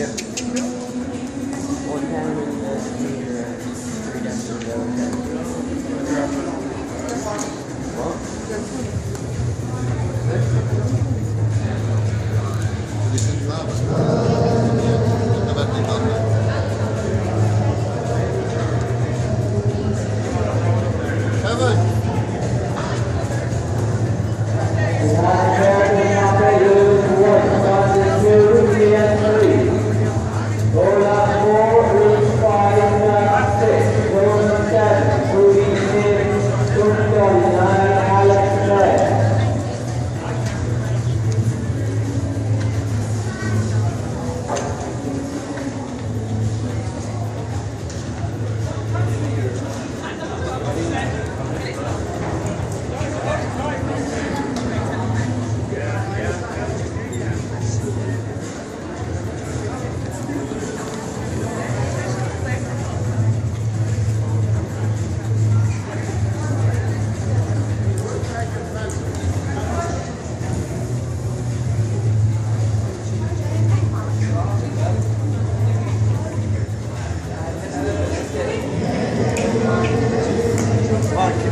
嗯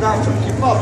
干什么？你报。